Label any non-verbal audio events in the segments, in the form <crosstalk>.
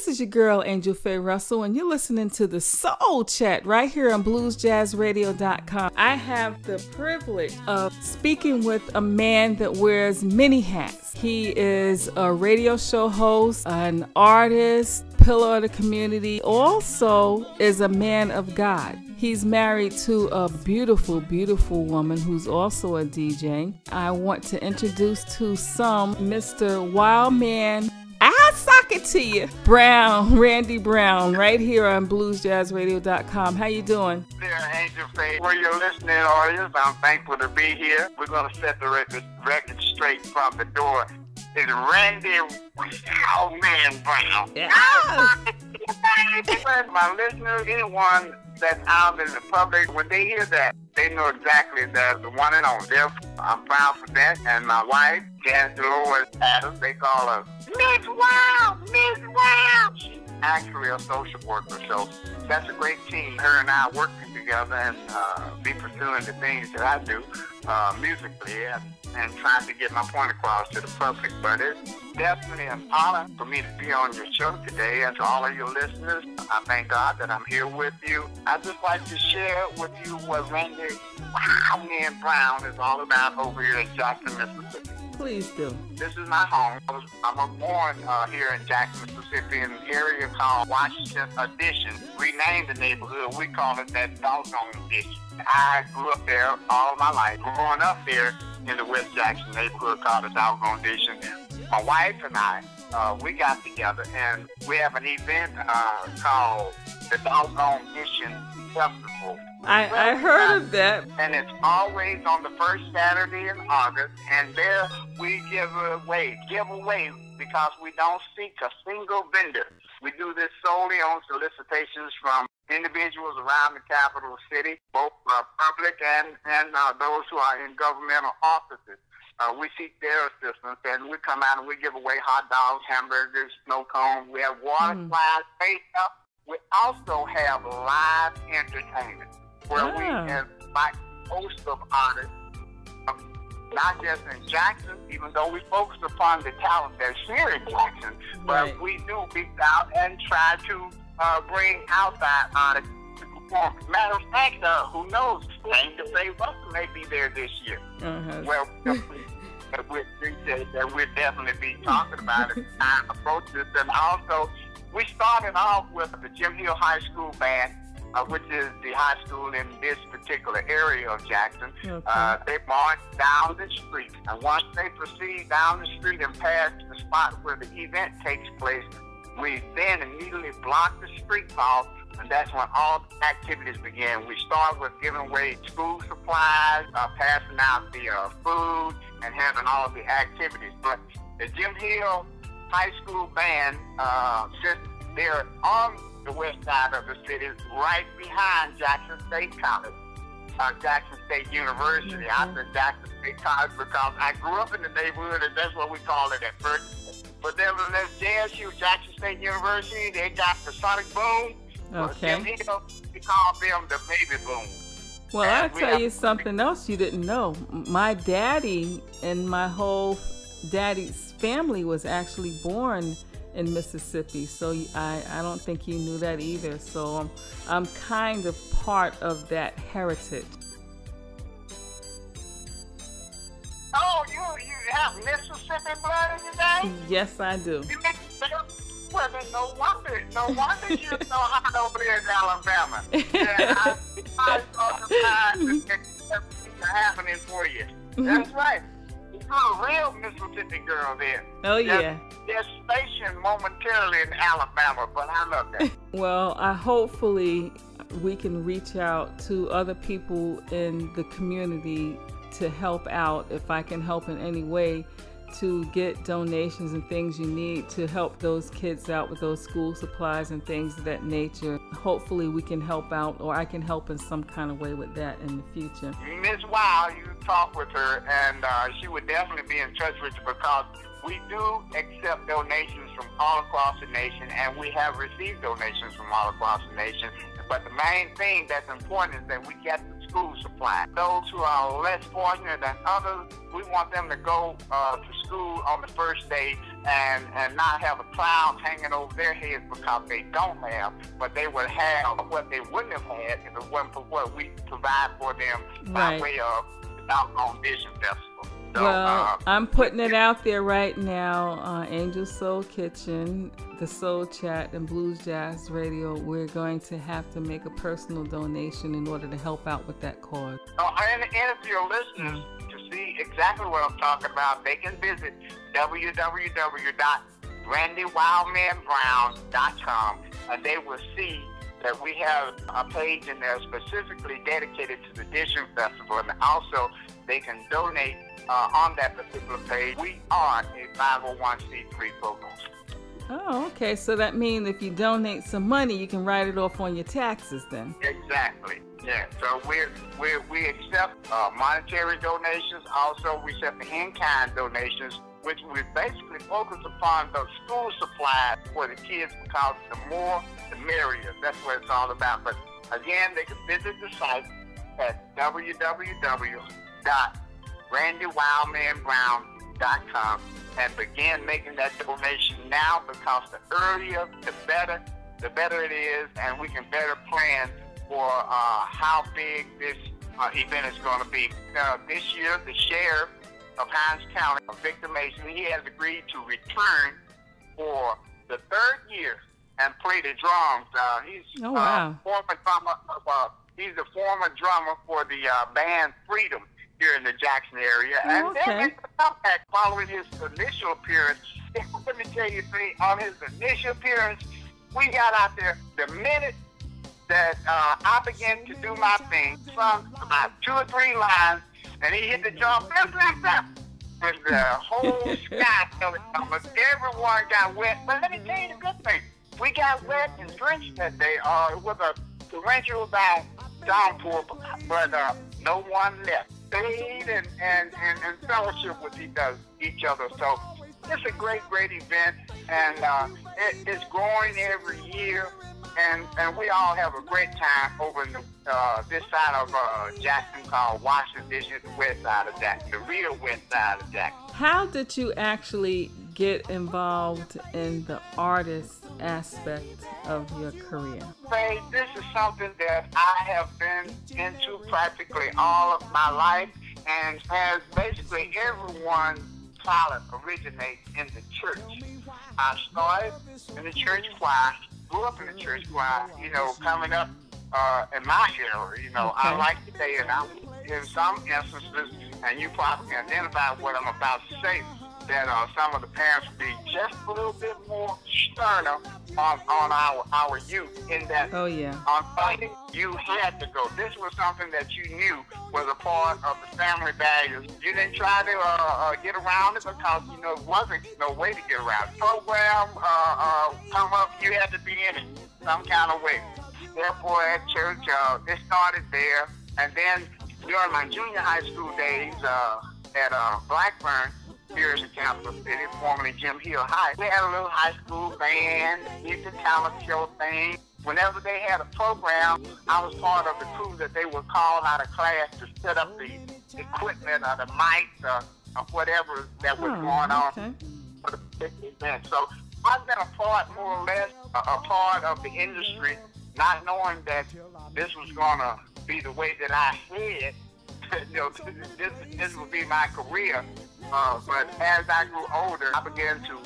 This is your girl, Angel Faye Russell, and you're listening to the Soul Chat right here on bluesjazzradio.com. I have the privilege of speaking with a man that wears many hats. He is a radio show host, an artist, pillar of the community, also is a man of God. He's married to a beautiful, beautiful woman who's also a DJ. I want to introduce to some Mr. Wildman I'll sock it to you. Brown, Randy Brown, right here on bluesjazzradio.com. How you doing? There, Angel Faye. For your listening audience, I'm thankful to be here. We're going to set the record, record straight from the door. It's Randy Oh Man Brown. Yeah. My listeners, anyone that's out in the public, when they hear that, they know exactly that the one and only. Therefore, I'm proud for that. And my wife, Jan Dolores Adams, they call her Miss Wow, Miss Wow. She's actually a social worker, so that's a great team. Her and I working together and uh, be pursuing the things that I do uh, musically and, and trying to get my point across to the public. But it's definitely an honor for me to be on your show today. And to all of your listeners, I thank God that I'm here with you. I'd just like to share with you what Randy Wow Man Brown is all about over here in Jackson, Mississippi. Please do. This is my home. I was, I was born uh, here in Jackson, Mississippi, in an area called Washington Addition. We named the neighborhood. We call it that doggone addition. I grew up there all my life. Growing up there in the West Jackson neighborhood called the doggone addition. My wife and I, uh, we got together and we have an event uh, called the Doggone Addition Festival. I, I heard of that. And it's always on the first Saturday in August. And there we give away, give away because we don't seek a single vendor. We do this solely on solicitations from individuals around the capital city, both uh, public and, and uh, those who are in governmental offices. Uh, we seek their assistance, and we come out and we give away hot dogs, hamburgers, snow cones. We have water Mm. slides, face up. We also have live entertainment where Ah. we invite a host of artists, um, not just in Jackson, even though we focus upon the talent that's here in Jackson, but Right. we do reach out and try to uh, bring outside artists to perform. Matter of fact, uh, who knows? Angel Faye Russell may be there this year. Uh-huh. Well, that we appreciate that we'll definitely be talking about it <laughs> as time approaches. And also, we started off with the Jim Hill High School Band, uh, which is the high school in this particular area of Jackson. Okay. Uh, they march down the street, and once they proceed down the street and pass the spot where the event takes place, we then immediately block the street off, and that's when all the activities begin. We start with giving away school supplies, uh, passing out the uh, food, and having all the activities. But the Jim Hill High School Band, uh, since they're on the west side of the city, right behind Jackson State College uh, Jackson State University. I Mhm. said Jackson State College because I grew up in the neighborhood, and that's what we called it at first. But nevertheless, JSU, Jackson State University, they got the Sonic Boom. Okay. Hill, we call them the Baby Boom. Well, I'll we tell you something else you didn't know. My daddy and my whole daddy's family was actually born in Mississippi. So I, I don't think you knew that either. So I'm, I'm kind of part of that heritage. Oh, you you have Mississippi blood in your veins? Yes, I do. Well, then no wonder, no wonder you know hot over there in Alabama. <laughs> Yeah, I, I the everything's happening for you. That's <laughs> right. You're a real Mississippi girl there. Oh, yeah. They're stationed momentarily in Alabama, but I love that. <laughs> Well, I hopefully we can reach out to other people in the community to help out if I can help in any way to get donations and things you need to help those kids out with those school supplies and things of that nature. Hopefully we can help out or I can help in some kind of way with that in the future. Miss Wow, you talk with her, and uh, she would definitely be in touch with you because we do accept donations from all across the nation, and we have received donations from all across the nation. But the main thing that's important is that we get the school supply. Those who are less fortunate than others, we want them to go uh, to school on the first day and and not have a cloud hanging over their heads because they don't have, but they would have what they wouldn't have had if it wasn't for what we provide for them by way of the Alcohol Vision Festival. So, well, uh, I'm putting it out there right now. Uh, Angel Soul Kitchen, the Soul Chat, and Blues Jazz Radio. We're going to have to make a personal donation in order to help out with that cause. Uh, and, and if your listeners to see exactly what I'm talking about, they can visit www.randywildmanbrown.com and they will see that we have a page in there specifically dedicated to the Addition Festival and also they can donate uh, on that particular page. We are a 501c3 program. Oh, okay. So that means if you donate some money, you can write it off on your taxes then. Exactly. Yeah. So we we we accept uh, monetary donations. Also, we accept in-kind donations, which we basically focus upon the school supplies for the kids because the more, the merrier. That's what it's all about. But again, they can visit the site at www.randywildmanbrown.com and begin making that donation now because the earlier, the better, the better it is, and we can better plan for uh, how big this uh, event is going to be. Uh, this year, the sheriff of Hinds County, Victor Mason, he has agreed to return for the third year and play the drums. Uh, he's Oh, wow. uh, former drummer. Uh, he's the former drummer for the uh, band Freedom here in the Jackson area, Oh, and okay. then comeback following his initial appearance. <laughs> Let me tell you, see, on his initial appearance, we got out there the minute that uh, I began to do my thing, sung about two or three lines, and he hit the drum, bam, bam, bam. And the whole <laughs> sky fell numbers. Everyone got wet. But let me tell you the good thing. We got wet and drenched that day. Uh, it was a torrential down, downpour, but uh, no one left. And, and, and, and fellowship with each other. So it's a great, great event, and uh, it, it's growing every year and and we all have a great time over in the, uh, this side of uh, Jackson called Washington, this is the west side of Jackson, the real west side of Jackson. How did you actually get involved in the artist aspect of your career? Say, this is something that I have been into practically all of my life, and has basically everyone talent originates in the church. I started in the church choir, grew up in the church choir, you know, coming up uh, in my era, you know, I like to say, and I'm in some instances, and you probably identify what I'm about to say, that uh, some of the parents would be just a little bit more sterner on, on our, our youth in that Oh, yeah. on Sunday, you had to go. This was something that you knew was a part of the family values. You didn't try to uh, uh, get around it because you know it wasn't no way to get around. it. Program uh, uh, come up, you had to be in it some kind of way. Therefore, at church, uh, it started there, and then during my junior high school days uh, at uh, Blackburn. Here in the capital city, formerly Jim Hill High. We had a little high school band, music talent show thing. Whenever they had a program, I was part of the crew that they would call out of class to set up the equipment or the mics or, or whatever that was Oh, going on okay. for the particular event. So I've been a part, more or less, a, a part of the industry, not knowing that this was going to be the way that I had. <laughs> you know, <laughs> this, this would be my career. Uh, but as I grew older, I began to,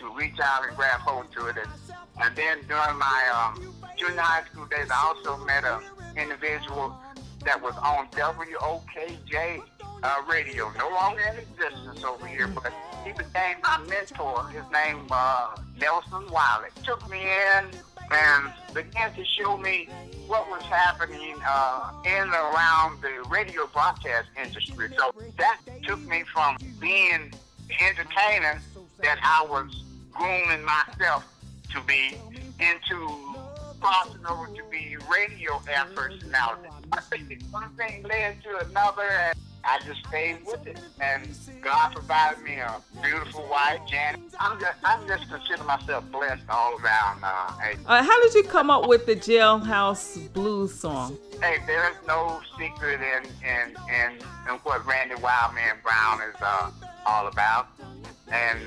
to reach out and grab hold to it. And, and then during my um, junior high school days, I also met an individual that was on WOKJ uh, radio, no longer in existence over here, but he became my mentor. His name uh, Nelson Wiley. Took me in and began to show me what was happening uh, in and around the radio broadcast industry. So that took me from being entertainer that I was grooming myself to be into crossing over to be radio personality. I think one thing led to another, and I just stayed with it. And God provided me a beautiful wife, Janet. I'm just, I'm just consider myself blessed all around. Uh, hey, Uh, how did you come up with the Jailhouse Blues song? hey, there's no secret in in in, in what Randy Wildman Brown is uh, all about, and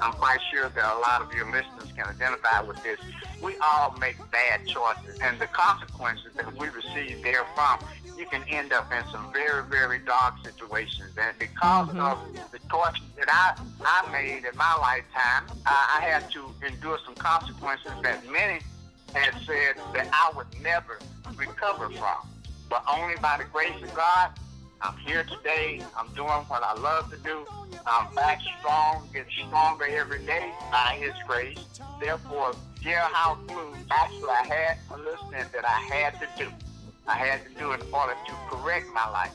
I'm quite sure that a lot of your listeners can identify with this. We all make bad choices, and the consequences that we receive therefrom, you can end up in some very, very dark situations. And because mm-hmm. of the choices that I, I made in my lifetime, I, I had to endure some consequences that many had said that I would never recover from. But only by the grace of God, I'm here today. I'm doing what I love to do. I'm back strong, getting stronger every day by His grace. Therefore, Jailhouse Blues, actually, I had a listening that I had to do. I had to do in order to correct my life.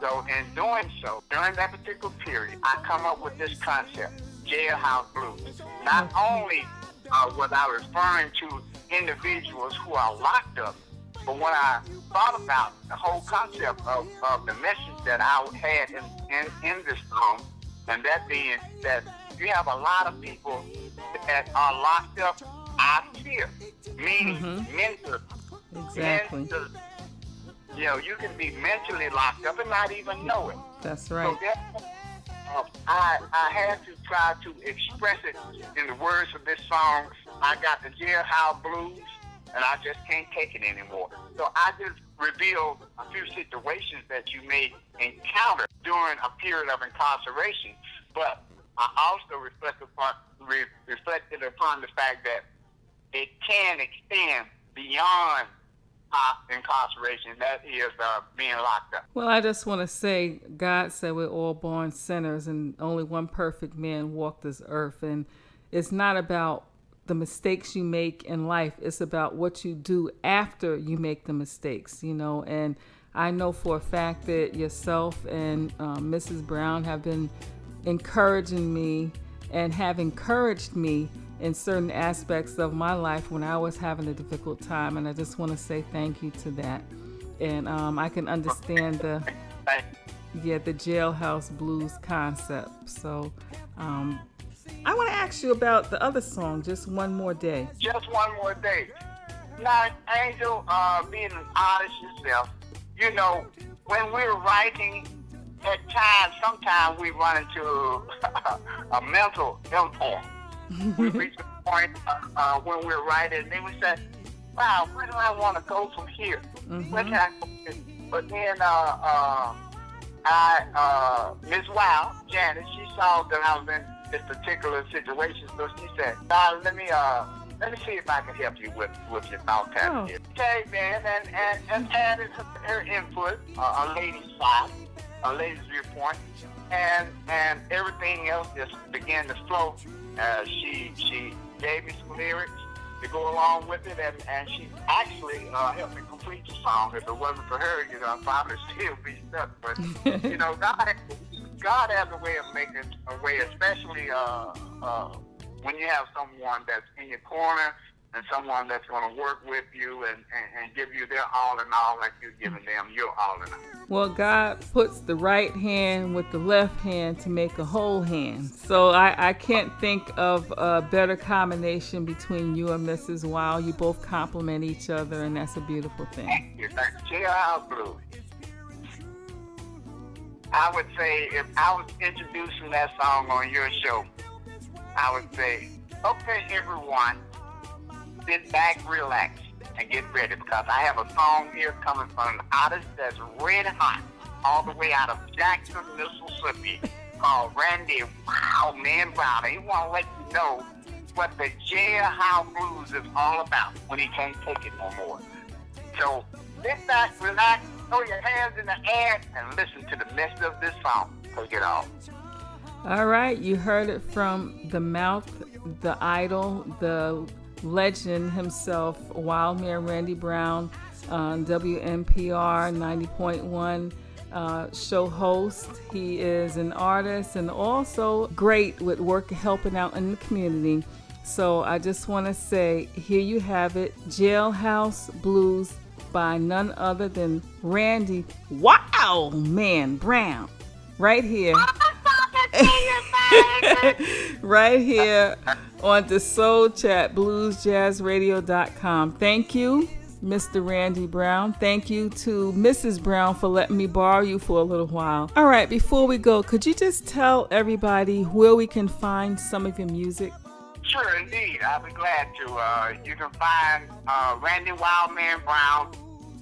So, in doing so, during that particular period, I come up with this concept, Jailhouse Blues. Not only uh, was I referring to individuals who are locked up, but when I thought about the whole concept of, of the message that I had in, in, in this song, and that being that you have a lot of people that are locked up out here, meaning mm-hmm. mental. Exactly. Mental, you know, you can be mentally locked up and not even know it. That's right. So uh, I, I had to try to express it in the words of this song. I got the jailhouse blues and I just can't take it anymore. So I just revealed a few situations that you may encounter during a period of incarceration, but I also reflect upon, re, reflected upon the fact that it can extend beyond uh, incarceration. That is uh, being locked up. Well, I just want to say, God said we're all born sinners, and only one perfect man walked this earth, and it's not about the mistakes you make in life. It's about what you do after you make the mistakes, you know. And I know for a fact that yourself and um, Mrs. Brown have been encouraging me and have encouraged me in certain aspects of my life when I was having a difficult time. And I just want to say thank you to that. And um, I can understand the yeah the jailhouse blues concept. So um, I want to ask you about the other song, Just One More Day. Just One More Day. Now, Angel, uh, being an artist yourself, you know, when we're writing, at times, sometimes we run into <laughs> a mental impasse. We reach a point uh, uh, when we're writing, and then we say, wow, where do I want to go from here? Mm-hmm. Where can I go? But then, uh, uh, I, uh, Miss Wow, Janet, she saw that I was in this particular situation. So she said, "God, let me uh." Let me see if I can help you with, with your thought pattern oh. here. Okay, man, and, and, and added her input, uh, a lady's side, a lady's viewpoint, and and everything else just began to flow. Uh, she she gave me some lyrics to go along with it, and, and she actually uh, helped me complete the song. If it wasn't for her, you know, I'd probably <laughs> still be stuck. But you know, God God has a way of making a way, especially uh, uh, when you have someone that's in your corner and someone that's going to work with you and, and, and, give you their all in all like you're giving them your all in all. Well, God puts the right hand with the left hand to make a whole hand. So I, I can't think of a better combination between you and Mrs. Wow. You both complement each other, and that's a beautiful thing. Thank you. Jailhouse Blues. I would say if I was introducing that song on your show, I would say, okay, everyone, sit back, relax, and get ready because I have a song here coming from an artist that's red hot, all the way out of Jackson, Mississippi, called Randy Wow Man Brown. He want to let you know what the jailhouse blues is all about when he can't take it no more. So sit back, relax, throw your hands in the air and listen to the rest of this song. Take it off. All right, you heard it from the mouth, the idol, the legend himself, Wildman Randy Brown, WMPR 90.1 uh, show host. He is an artist and also great with work helping out in the community. So I just want to say, here you have it, Jailhouse Blues by none other than Randy Wow Man Brown. Right here. <laughs> right here on the Soul Chat, bluesjazzradio.com. Thank you. Mr. Randy Brown. Thank you to Mrs. Brown for letting me borrow you for a little while. All right, before we go, could you just tell everybody where we can find some of your music? Sure, indeed. I'll be glad to. Uh, you can find uh, Randy Wildman Brown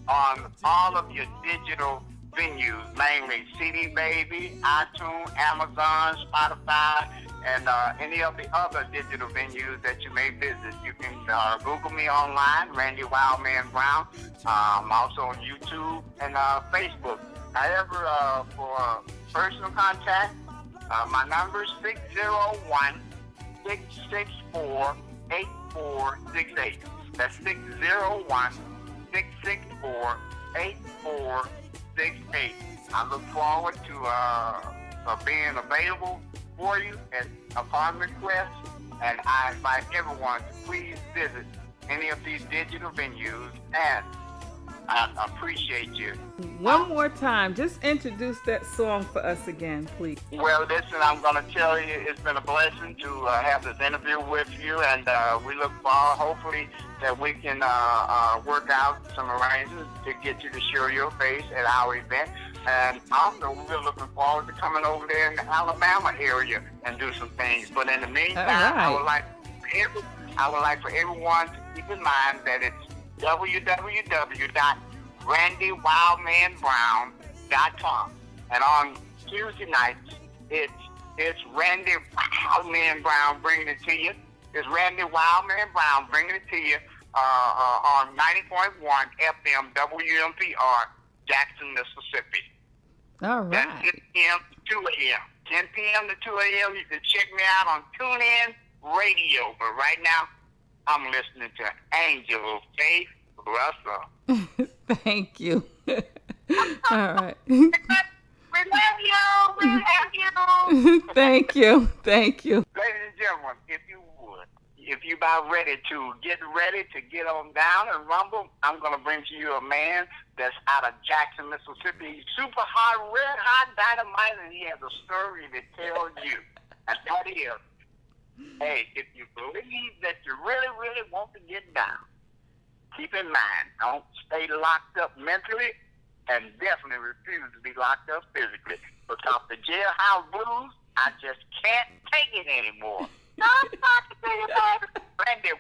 on all of your digital venues, mainly CD Baby, iTunes, Amazon, Spotify, and uh, any of the other digital venues that you may visit. You can uh, Google me online, Randy Wildman Brown. I'm um, also on YouTube and uh, Facebook. However, uh, for personal contact, uh, my number is 601 664 8468. That's 601 664 8468. I look forward to uh, being available for you at upon request, and I invite everyone to please visit any of these digital venues, and I appreciate you. One more time, just introduce that song for us again, please. Well, listen, I'm going to tell you, it's been a blessing to uh, have this interview with you, and uh, we look forward, hopefully, that we can uh, uh work out some arrangements to get you to show your face at our event. And also, we're looking forward to coming over there in the Alabama area and do some things. But in the meantime, right. I would like every, I would like for everyone to keep in mind that it's www.randywildmanbrown.com. And on Tuesday nights, it's it's Randy Wildman Brown bringing it to you. It's Randy Wildman Brown bringing it to you uh, uh, on 90.1 FM WMPR Jackson, Mississippi. All right. That's 10 p.m. to 2 a.m. 10 p.m. to 2 a.m. You can check me out on TuneIn Radio. But right now, I'm listening to Angel Faye Russell. <laughs> Thank you. <laughs> All right. We love you. We love you. <laughs> Thank you. Thank you. Ladies and gentlemen, if you would, if you're about ready to get ready to get on down and rumble, I'm going to bring to you a man that's out of Jackson, Mississippi. He's super hot, red hot dynamite, and he has a story to tell you. And that is, hey, if you believe that you really, really want to get down, keep in mind, don't stay locked up mentally and definitely refuse to be locked up physically. Because the jailhouse blues, I just can't take it anymore. <laughs> Randy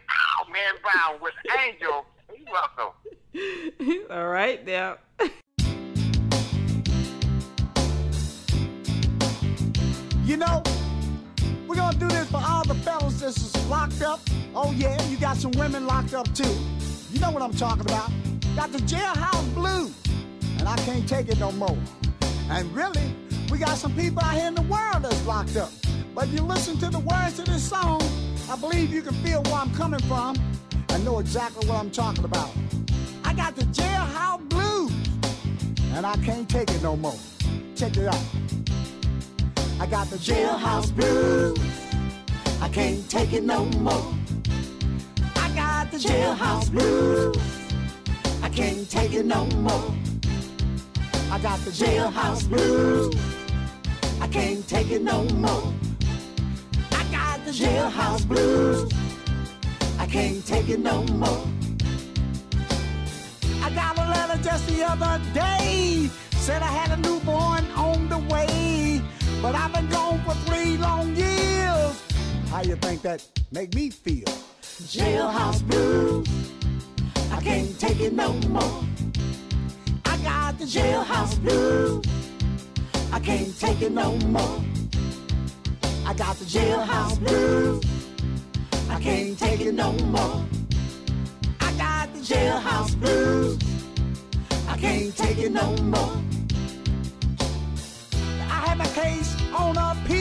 Man Brown with Angel Russell. <laughs> All right, now. You know, fellas that's locked up. Oh yeah, you got some women locked up too. You know what I'm talking about. Got the jailhouse blues, and I can't take it no more. And really, we got some people out here in the world that's locked up. But if you listen to the words of this song, I believe you can feel where I'm coming from and know exactly what I'm talking about. I got the jailhouse blues, and I can't take it no more. Check it out. I got the jailhouse blues. I can't take it no more. I got the jailhouse blues. I can't take it no more. I got the jailhouse blues. I can't take it no more I got the jailhouse blues. I can't take it no more. I got a letter just the other day. Said I had a newborn on the way. But I've been gone for three. How you think that make me feel? Jailhouse blues. I can't take it no more. I got the jailhouse blues. I can't take it no more. I got the jailhouse blues. I can't take it no more. I got the jailhouse blues. I can't take it no more. I had my case on appeal,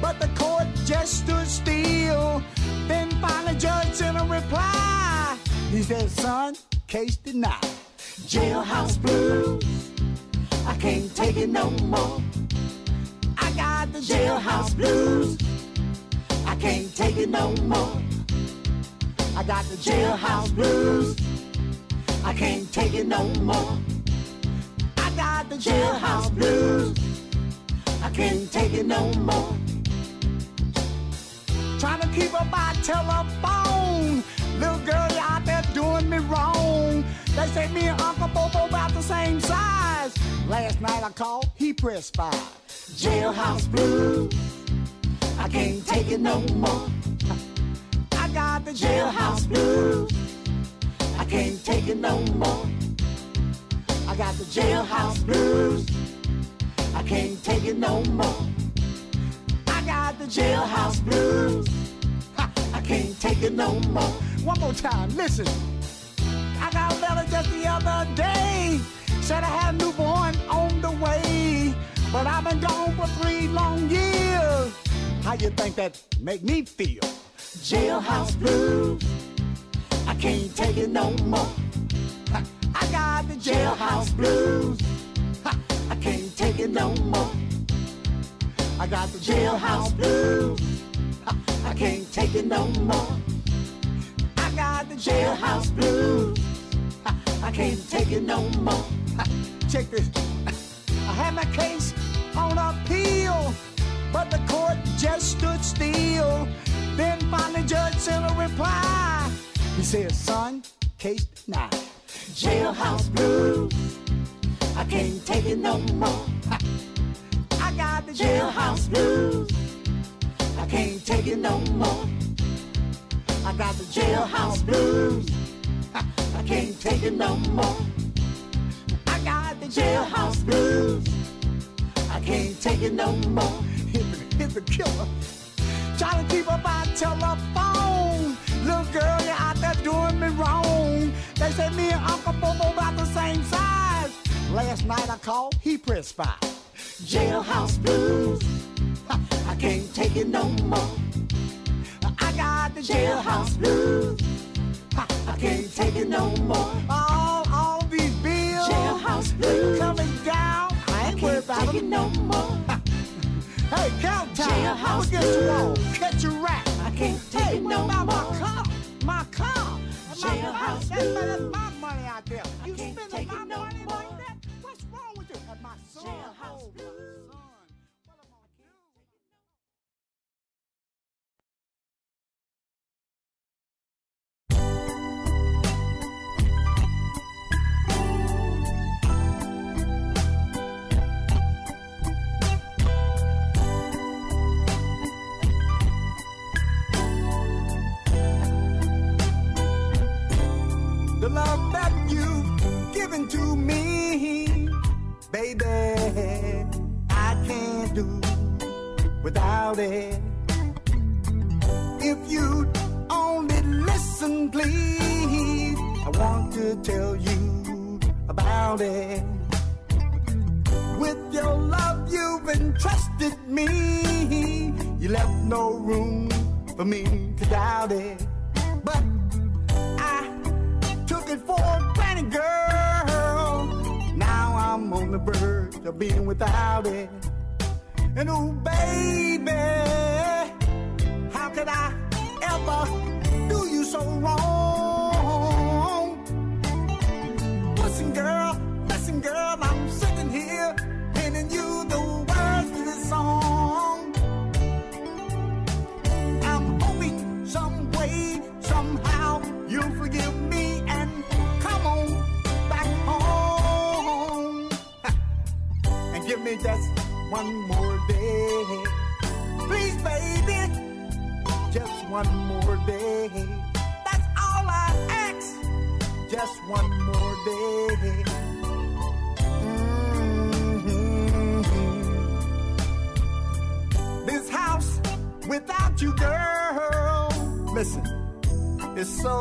but the court just stood still. Then finally, judge sent a reply. He said, "Son, case denied. Jailhouse blues. I can't take it no more." I got the jailhouse blues. I can't take it no more. I got the jailhouse blues. I can't take it no more. I got the jailhouse blues. I can't take it no more. Trying to keep up by telephone. Little girl you out there doing me wrong. They say me and Uncle Bobo about the same size. Last night I called, he pressed five. Jailhouse blues. I can't take it no more. I got the jailhouse blues. I can't take it no more. I got the jailhouse blues. I can't take it no more. The jailhouse blues. Ha, I can't take it no more. One more time, listen. I got a letter just the other day. Said I had a newborn on the way. But I've been gone for three long years. How you think that make me feel? Jailhouse blues. I can't take it no more. I got the jailhouse blues. Ha, I can't take it no more. I got the jailhouse blues. I can't take it no more. I got the jailhouse blues. I can't take it no more. Check this. I had my case on appeal, but the court just stood still. Then finally judge sent a reply. He said, son, case denied. Jailhouse blues. I can't take it no more. I got the jailhouse blues. I can't take it no more. I got the jailhouse blues. I can't take it no more. I got the jailhouse blues. I can't take it no more. Hit the, killer. Trying to keep up by telephone. Little girl, you're out there doing me wrong. They said me and Uncle Bobo about the same size. Last night I called, he pressed five. Jailhouse blues. I can't take it no more. I got the jailhouse blues. I can't take it no more. All, all these bills. Jailhouse blues. Coming down. I ain't worried about them. no more. hey, count time. Jailhouse Look at you all. Catch a rat. I can't take hey, it no more. my car? My car. Jailhouse blues. That's my money out there. You spending my money like that? If you'd only listen, please, I want to tell you about it. With your love, you've entrusted me. You left no room for me to doubt it. But I took it for granted, girl. Now I'm on the verge of being without it. And oh, baby, how could I ever do you so wrong? Listen, girl, listen, girl, I'm sitting here handing you the words to this song. I'm hoping some way, somehow, you'll forgive me and come on back home. <laughs> and give me just one more one more day. That's all I ask. Just one more day. Mhm. This house without you, girl. Listen, it's so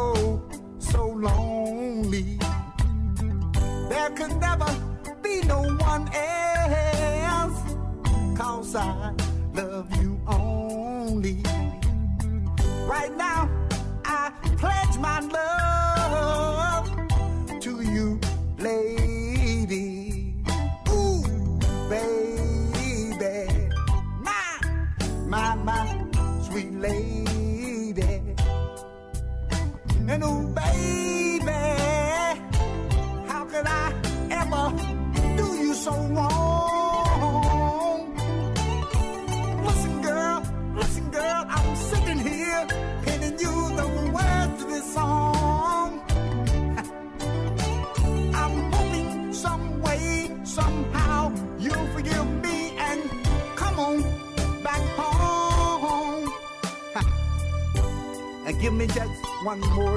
Listen, girl, listen, girl, I'm sitting here penning you the words to this song. <laughs> I'm hoping some way, somehow, you'll forgive me and come on back home. and <laughs> give me just one more